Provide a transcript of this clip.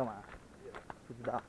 干嘛？不知道。